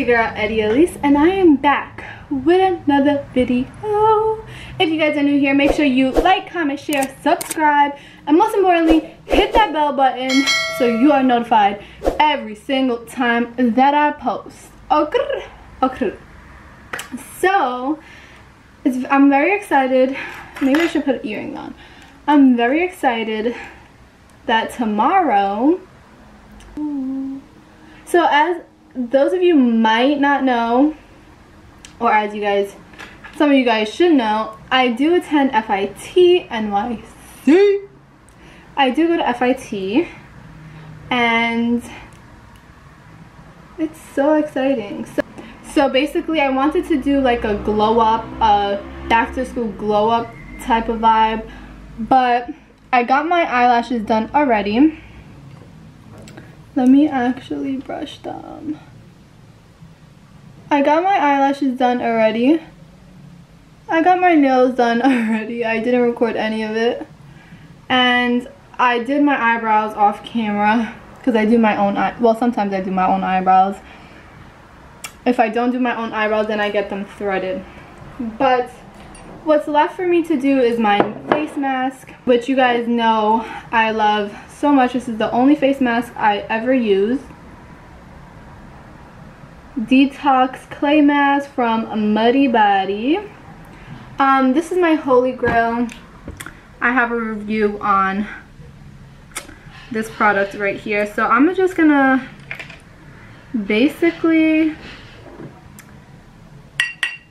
your girl Eddy Elize and I am back with another video. If you guys are new here, make sure you like, comment, share, subscribe, and most importantly, hit that bell button so you are notified every single time that I post. Okay. Okay. So, I'm very excited. Maybe I should put an earring on. I'm very excited that tomorrow so as those of you might not know, or as you guys, some of you guys should know, I do attend FIT NYC. I do go to FIT and it's so exciting. So, so basically I wanted to do like a glow up, a back to school glow up type of vibe, but I got my eyelashes done already let me actually brush them. I got my eyelashes done already. I got my nails done already. I didn't record any of it. And I did my eyebrows off camera because I do my own eye well sometimes I do my own eyebrows. If I don't do my own eyebrows then I get them threaded. But what's left for me to do is my face mask which you guys know I love so much. This is the only face mask I ever use. Detox Clay Mask from Muddy Body. Um, this is my holy grail. I have a review on this product right here. So I'm just gonna basically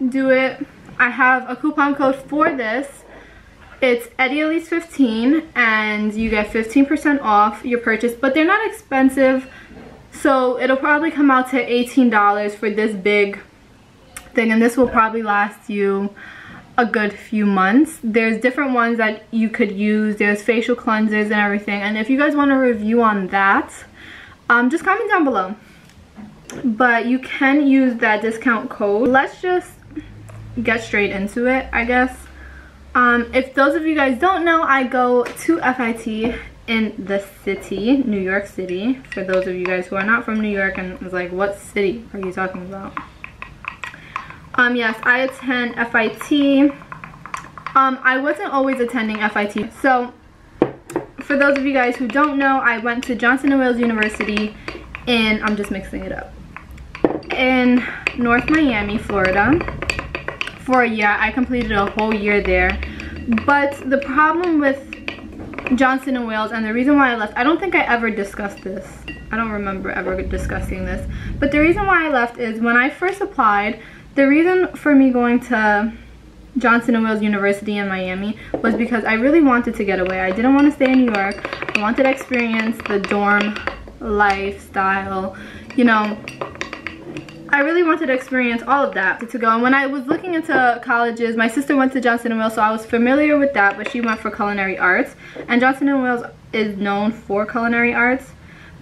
do it. I have a coupon code for this it's Eddy Elize 15 and you get 15% off your purchase, but they're not expensive. So it'll probably come out to $18 for this big thing and this will probably last you a good few months. There's different ones that you could use. There's facial cleansers and everything. And if you guys want a review on that, um, just comment down below. But you can use that discount code. Let's just get straight into it, I guess. Um, if those of you guys don't know, I go to FIT in the city, New York City. For those of you guys who are not from New York and was like, what city are you talking about? Um, yes, I attend FIT. Um, I wasn't always attending FIT. So, for those of you guys who don't know, I went to Johnson & Wales University in, I'm just mixing it up, in North Miami, Florida for a year. I completed a whole year there. But the problem with Johnson & Wales and the reason why I left, I don't think I ever discussed this. I don't remember ever discussing this. But the reason why I left is when I first applied, the reason for me going to Johnson & Wales University in Miami was because I really wanted to get away. I didn't want to stay in New York. I wanted to experience the dorm lifestyle, you know, I really wanted to experience all of that to go. And when I was looking into colleges, my sister went to Johnson & Wales, so I was familiar with that, but she went for culinary arts. And Johnson & Wales is known for culinary arts,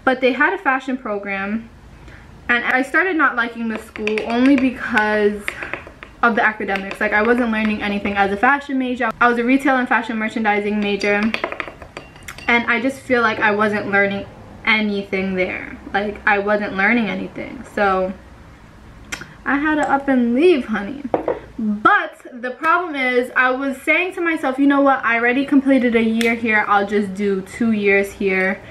but they had a fashion program. And I started not liking the school only because of the academics. Like I wasn't learning anything as a fashion major. I was a retail and fashion merchandising major. And I just feel like I wasn't learning anything there. Like I wasn't learning anything. So I had to up and leave, honey. But the problem is I was saying to myself, you know what, I already completed a year here. I'll just do two years here,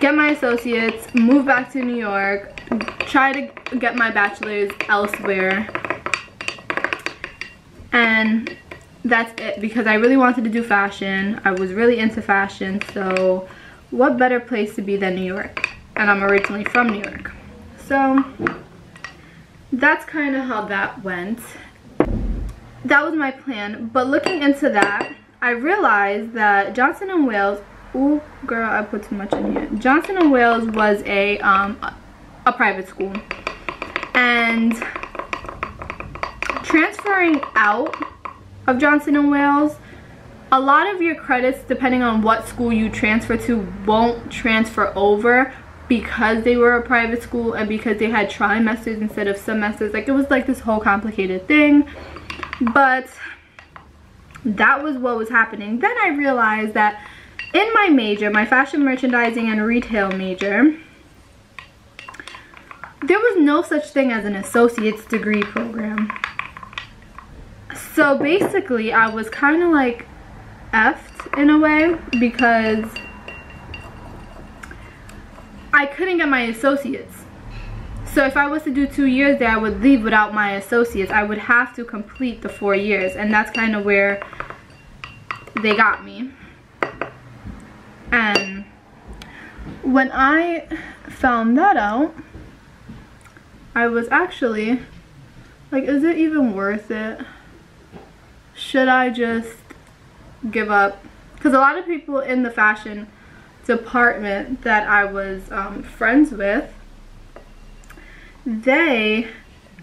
get my associates, move back to New York, try to get my bachelor's elsewhere. And that's it because I really wanted to do fashion. I was really into fashion. So what better place to be than New York? And I'm originally from New York. So that's kind of how that went. That was my plan. But looking into that, I realized that Johnson & Wales, oh girl, I put too much in here. Johnson & Wales was a, um, a private school. And transferring out of Johnson & Wales, a lot of your credits, depending on what school you transfer to, won't transfer over because they were a private school and because they had trimesters instead of semesters like it was like this whole complicated thing but that was what was happening then i realized that in my major my fashion merchandising and retail major there was no such thing as an associate's degree program. So basically, I was kind of like effed in a way because I couldn't get my associates. So if I was to do two years there, I would leave without my associates. I would have to complete the four years. And that's kind of where they got me. And when I found that out, I was actually like, is it even worth it? Should I just give up? Because a lot of people in the fashion department that I was um, friends with, they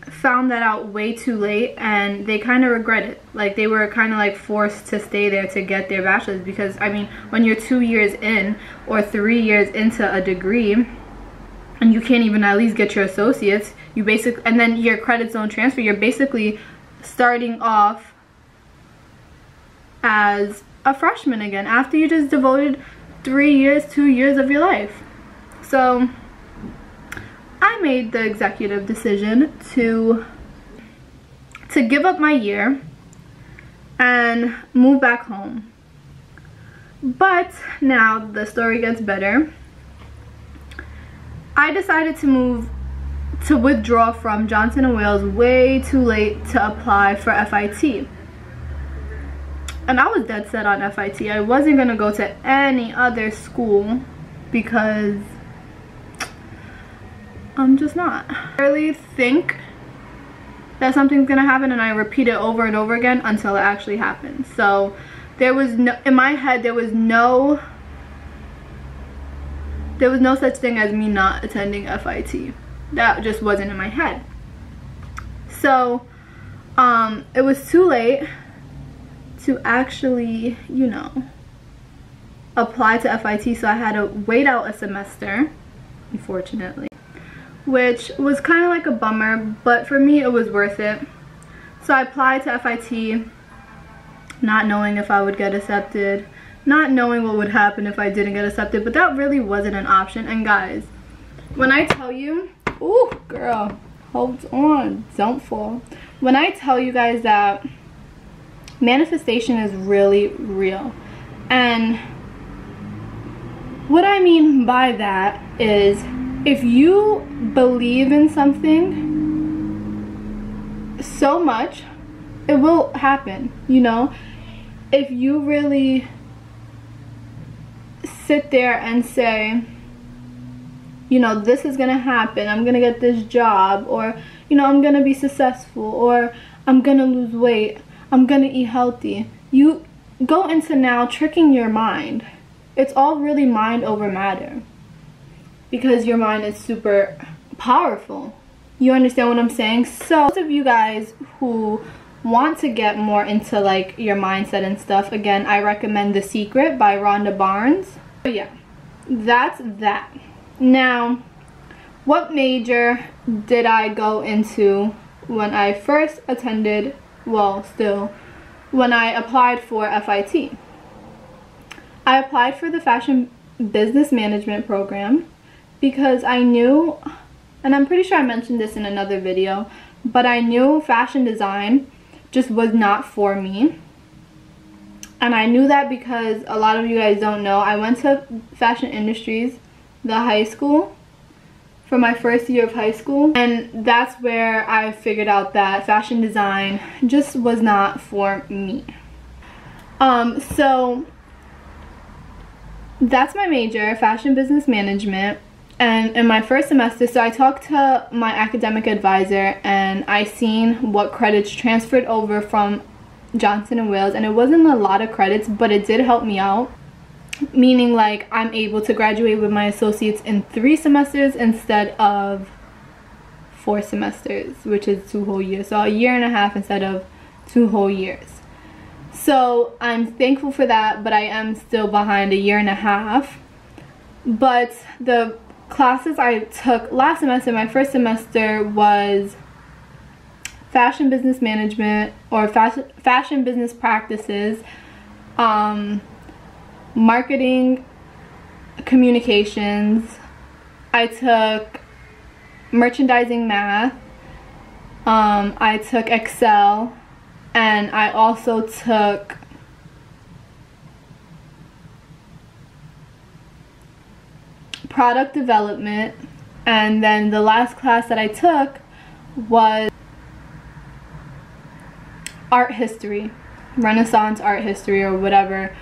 found that out way too late and they kind of regret it. Like they were kind of like forced to stay there to get their bachelor's because I mean when you're two years in or three years into a degree and you can't even at least get your associates, you basically and then your credits don't transfer, you're basically starting off as a freshman again after you just devoted three years, two years of your life. So I made the executive decision to to give up my year and move back home. But now the story gets better. I decided to move to withdraw from Johnson & Wales way too late to apply for FIT. And I was dead set on FIT. I wasn't to go to any other school because I'm just not. I really think that something's gonna happen and I repeat it over and over again until it actually happens. So there was no, in my head, there was no, there was no such thing as me not attending FIT. That just wasn't in my head. So um, it was too late to actually, you know, apply to FIT. So I had to wait out a semester, unfortunately which was kind of like a bummer, but for me it was worth it. So I applied to FIT, not knowing if I would get accepted, not knowing what would happen if I didn't get accepted, but that really wasn't an option. And guys, when I tell you, ooh, girl, hold on, don't fall. When I tell you guys that manifestation is really real, and what I mean by that is if you believe in something so much, it will happen, you know? If you really sit there and say, you know, this is gonna happen, I'm gonna get this job, or, you know, I'm gonna be successful, or I'm gonna lose weight, I'm gonna eat healthy. You go into now tricking your mind. It's all really mind over matter because your mind is super powerful. You understand what I'm saying? So those of you guys who want to get more into like your mindset and stuff, again, I recommend The Secret by Rhonda Barnes. But yeah, that's that. Now, what major did I go into when I first attended, well, still, when I applied for FIT? I applied for the Fashion Business Management program because I knew, and I'm pretty sure I mentioned this in another video, but I knew fashion design just was not for me. And I knew that because a lot of you guys don't know, I went to Fashion Industries, the high school, for my first year of high school. And that's where I figured out that fashion design just was not for me. Um, so that's my major, fashion business management and in my first semester so I talked to my academic advisor and I seen what credits transferred over from Johnson & Wales and it wasn't a lot of credits but it did help me out meaning like I'm able to graduate with my associates in three semesters instead of four semesters which is two whole years. So a year and a half instead of two whole years. So I'm thankful for that but I am still behind a year and a half. But the classes I took last semester, my first semester was fashion business management or fashion, fashion business practices, um, marketing communications. I took merchandising math. Um, I took Excel and I also took product development and then the last class that I took was art history renaissance art history or whatever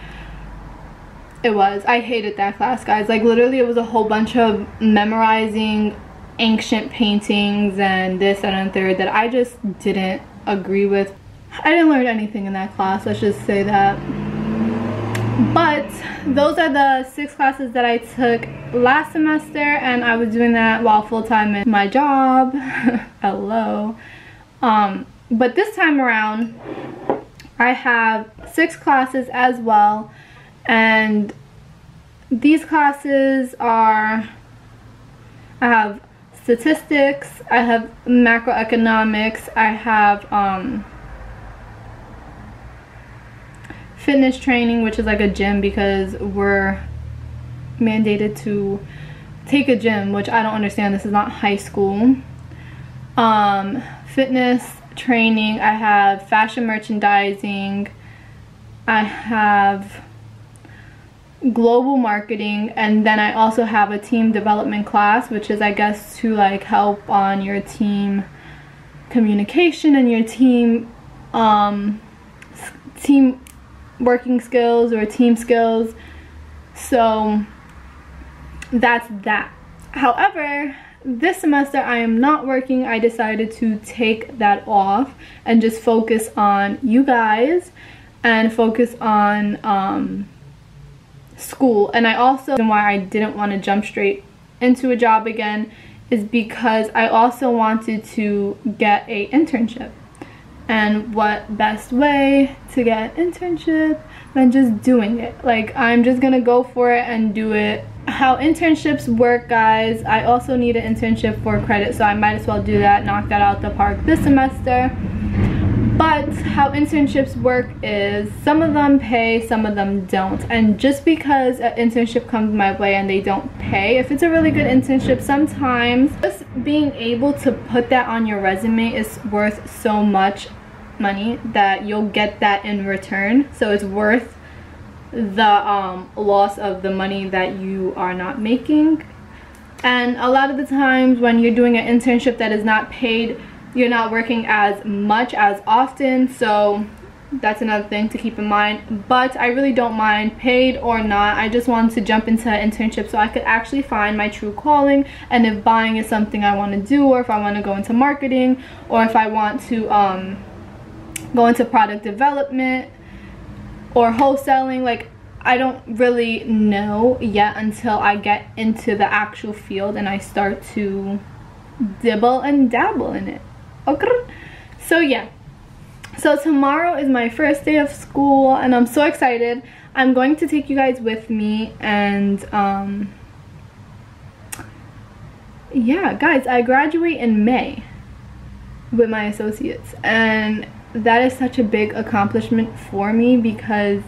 it was. I hated that class guys. Like literally it was a whole bunch of memorizing ancient paintings and this and a third that i just didn't agree with. I didn't learn anything in that class let's just say that. But those are the six classes that I took last semester and I was doing that while full-time in my job. Hello. Um, but this time around, I have six classes as well and these classes are I have statistics, I have macroeconomics, I have um, fitness training which is like a gym because we're mandated to take a gym which I don't understand. This is not high school. Um, fitness training I have fashion merchandising I have global marketing and then I also have a team development class which is I guess to like help on your team communication and your team um, team working skills or team skills. So that's that. However, this semester I am not working. I decided to take that off and just focus on you guys and focus on um, school. And I also, and why I didn't want to jump straight into a job again is because I also wanted to get a internship. And what best way to get internship than just doing it? Like i'm just gonna go for it and do it. How internships work guys i also need an internship for credit so i might as well do that knock that out the park this semester but how internships work is some of them pay some of them don't. And just because an internship comes my way and they don't pay if it's a really good internship sometimes just being able to put that on your resume is worth so much money that you'll get that in return. So it's worth the um, loss of the money that you are not making. And a lot of the times when you're doing an internship that is not paid you're not working as much as often so that's another thing to keep in mind. But i really don't mind paid or not. I just wanted to jump into an internship so i could actually find my true calling. And if buying is something i want to do or if i want to go into marketing or if i want to um, go into product development or wholesaling like I don't really know yet until I get into the actual field and I start to dibble and dabble in it okay so yeah. So tomorrow is my first day of school and I'm so excited. I'm going to take you guys with me and um yeah guys I graduate in May with my associates and that is such a big accomplishment for me because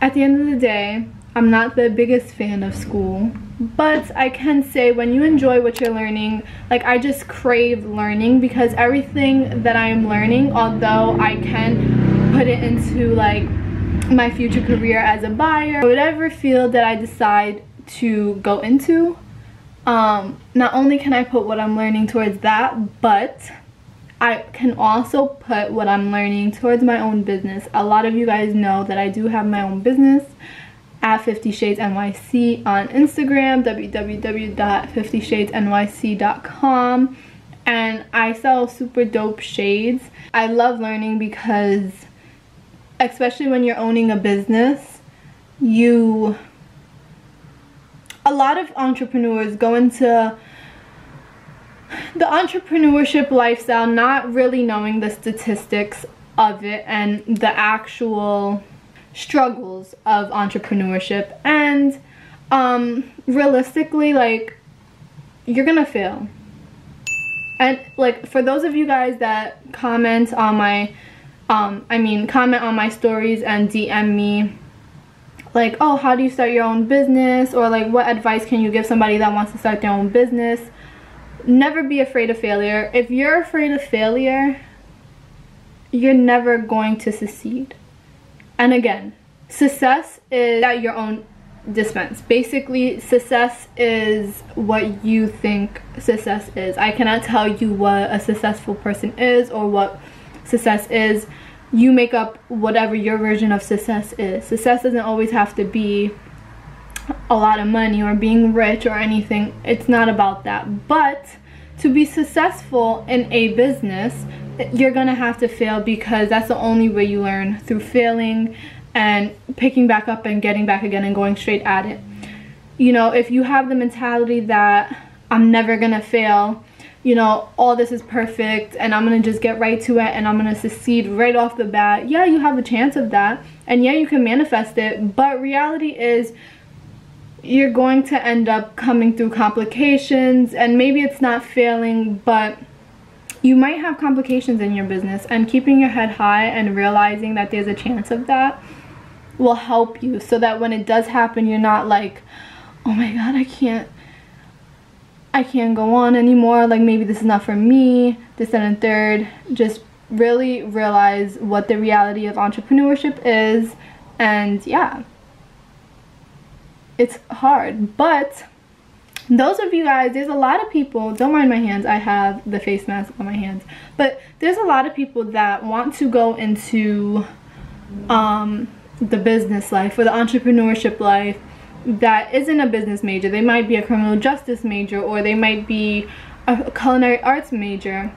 at the end of the day I'm not the biggest fan of school but I can say when you enjoy what you're learning like I just crave learning because everything that I am learning although I can put it into like my future career as a buyer whatever field that I decide to go into um, not only can I put what I'm learning towards that but I can also put what I'm learning towards my own business. A lot of you guys know that I do have my own business at 50 Shades NYC on Instagram, www.50shadesnyc.com. And I sell super dope shades. I love learning because, especially when you're owning a business, you. A lot of entrepreneurs go into the entrepreneurship lifestyle, not really knowing the statistics of it and the actual struggles of entrepreneurship and um realistically like you're gonna fail and like for those of you guys that comment on my um i mean comment on my stories and dm me like, oh, how do you start your own business? Or like, what advice can you give somebody that wants to start their own business? Never be afraid of failure. If you're afraid of failure, you're never going to succeed. And again, success is at your own dispense. Basically, success is what you think success is. I cannot tell you what a successful person is or what success is. You make up whatever your version of success is. Success doesn't always have to be a lot of money or being rich or anything. It's not about that. But to be successful in a business, you're gonna have to fail because that's the only way you learn through failing and picking back up and getting back again and going straight at it. You know, if you have the mentality that I'm never gonna fail, you know, all this is perfect and I'm gonna just get right to it and I'm gonna succeed right off the bat, yeah, you have a chance of that. And yeah, you can manifest it, but reality is you're going to end up coming through complications and maybe it's not failing, but you might have complications in your business and keeping your head high and realizing that there's a chance of that will help you so that when it does happen you're not like oh my god I can't I can't go on anymore. Like maybe this is not for me this and a third. Just really realize what the reality of entrepreneurship is and yeah it's hard but those of you guys there's a lot of people don't mind my hands i have the face mask on my hands but there's a lot of people that want to go into um the business life or the entrepreneurship life that isn't a business major. They might be a criminal justice major or they might be a culinary arts major.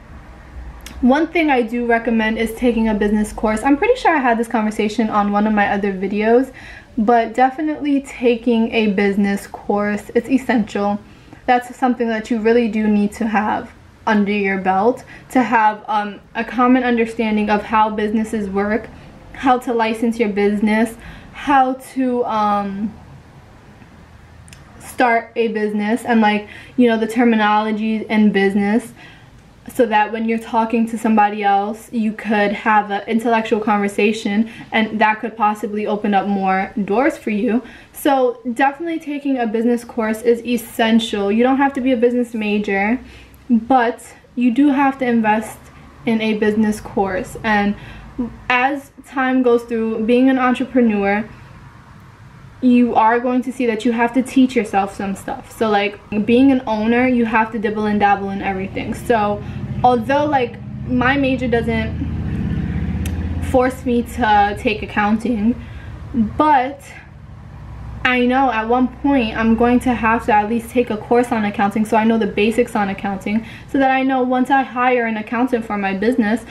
One thing I do recommend is taking a business course. I'm pretty sure I had this conversation on one of my other videos, but definitely taking a business course. It's essential. That's something that you really do need to have under your belt to have um, a common understanding of how businesses work how to license your business, how to um, start a business and like, you know, the terminology in business so that when you're talking to somebody else, you could have an intellectual conversation and that could possibly open up more doors for you. So definitely taking a business course is essential. You don't have to be a business major, but you do have to invest in a business course. And as time goes through being an entrepreneur you are going to see that you have to teach yourself some stuff. So like being an owner you have to dibble and dabble in everything. So although like my major doesn't force me to take accounting but I know at one point I'm going to have to at least take a course on accounting so I know the basics on accounting so that I know once I hire an accountant for my business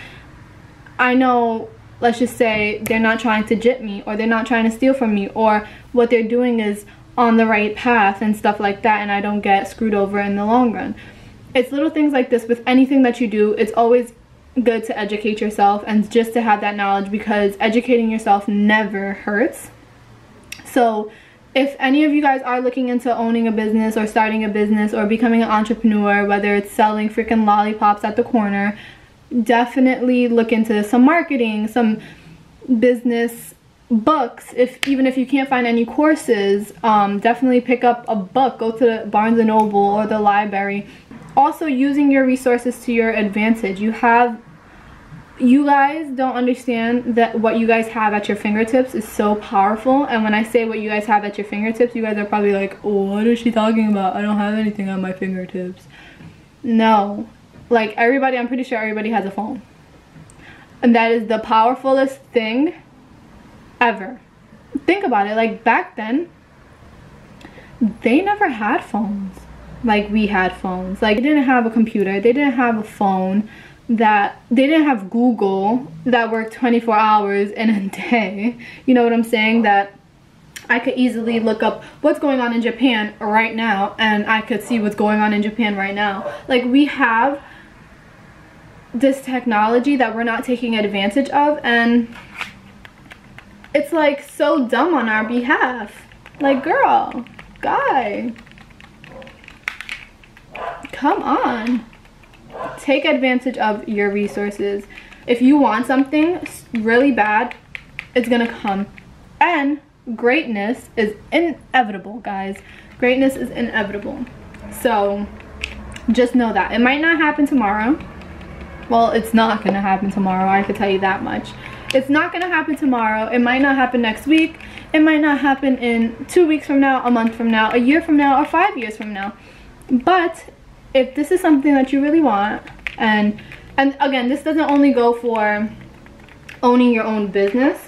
I know let's just say they're not trying to jip me or they're not trying to steal from me or what they're doing is on the right path and stuff like that and I don't get screwed over in the long run. It's little things like this with anything that you do. It's always good to educate yourself and just to have that knowledge because educating yourself never hurts. So if any of you guys are looking into owning a business or starting a business or becoming an entrepreneur, whether it's selling freaking lollipops at the corner, definitely look into some marketing, some business books. If even if you can't find any courses um, definitely pick up a book. Go to Barnes and Noble or the library. Also using your resources to your advantage. You have you guys don't understand that what you guys have at your fingertips is so powerful. And when I say what you guys have at your fingertips you guys are probably like what is she talking about? I don't have anything on my fingertips. No like everybody i'm pretty sure everybody has a phone. And that is the powerfulest thing ever. Think about it. Like back then they never had phones. Like we had phones. Like they didn't have a computer. They didn't have a phone that they didn't have google that worked 24 hours in a day. You know what i'm saying? That I could easily look up what's going on in Japan right now and I could see what's going on in Japan right now. Like we have this technology that we're not taking advantage of and it's like so dumb on our behalf. Like girl, guy, come on. Take advantage of your resources. If you want something really bad, it's gonna come. And greatness is inevitable, guys. Greatness is inevitable. So just know that. It might not happen tomorrow. Well, it's not going to happen tomorrow. I can tell you that much. It's not going to happen tomorrow. It might not happen next week. It might not happen in two weeks from now, a month from now, a year from now, or five years from now. But if this is something that you really want, and and again, this doesn't only go for owning your own business.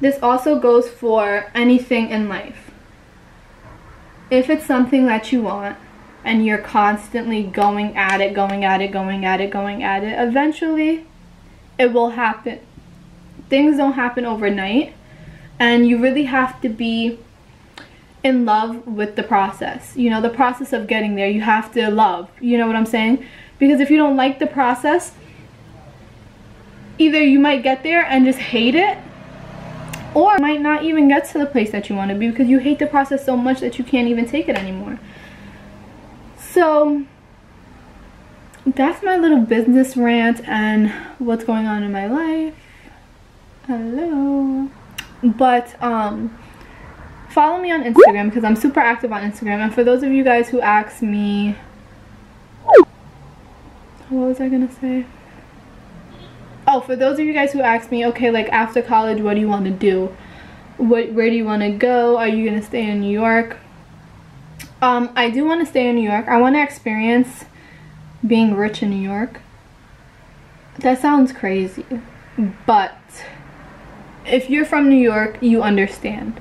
This also goes for anything in life. If it's something that you want and you're constantly going at it, going at it, going at it, going at it, eventually it will happen. Things don't happen overnight and you really have to be in love with the process. You know, the process of getting there, you have to love. You know what I'm saying? Because if you don't like the process, either you might get there and just hate it or might not even get to the place that you want to be because you hate the process so much that you can't even take it anymore. So that's my little business rant and what's going on in my life. Hello. But um follow me on Instagram because I'm super active on Instagram and for those of you guys who ask me what was I gonna say? oh for those of you guys who asked me okay like after college what do you want to do what where do you want to go are you gonna stay in new york um i do want to stay in new york. I want to experience being rich in new york. That sounds crazy but if you're from new york you understand.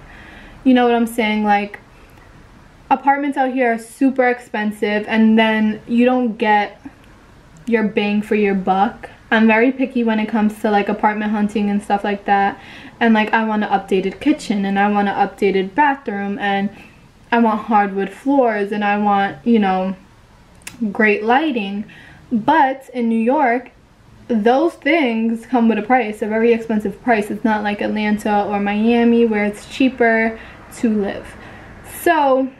You know what i'm saying? Like apartments out here are super expensive and then you don't get your bang for your buck. I'm very picky when it comes to like apartment hunting and stuff like that. And like I want an updated kitchen and I want an updated bathroom and I want hardwood floors and I want, you know, great lighting. But in New York, those things come with a price, a very expensive price. It's not like Atlanta or Miami where it's cheaper to live. So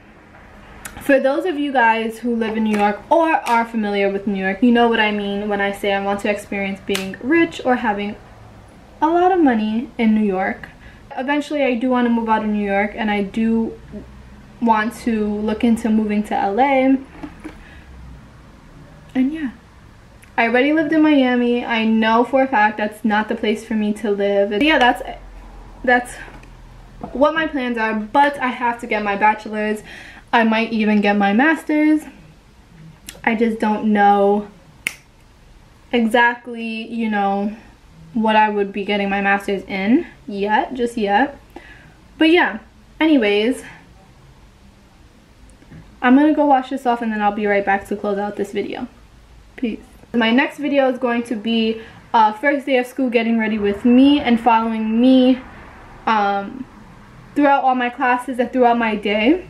for those of you guys who live in New York or are familiar with New York, you know what I mean when I say I want to experience being rich or having a lot of money in New York. Eventually, I do want to move out of New York and I do want to look into moving to LA. And yeah. I already lived in Miami. I know for a fact that's not the place for me to live. And yeah, that's that's what my plans are, but I have to get my bachelor's. I might even get my master's. I just don't know exactly, you know, what I would be getting my master's in yet, just yet. But yeah, anyways, I'm gonna go wash this off and then I'll be right back to close out this video. Peace. My next video is going to be uh, first day of school getting ready with me and following me um, throughout all my classes and throughout my day.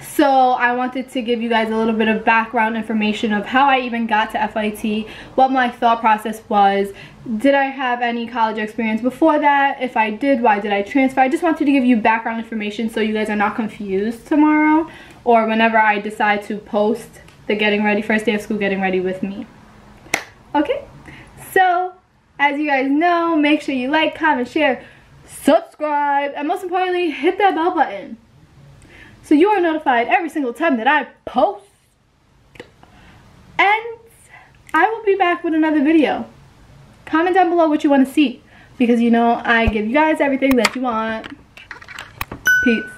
So I wanted to give you guys a little bit of background information of how I even got to FIT, what my thought process was, did I have any college experience before that? If I did, why did I transfer? I just wanted to give you background information so you guys are not confused tomorrow or whenever I decide to post the getting ready, first day of school getting ready with me. Okay, so as you guys know, make sure you like, comment, share, subscribe, and most importantly, hit that bell button so you are notified every single time that I post. And I will be back with another video. Comment down below what you want to see. Because you know I give you guys everything that you want. Peace.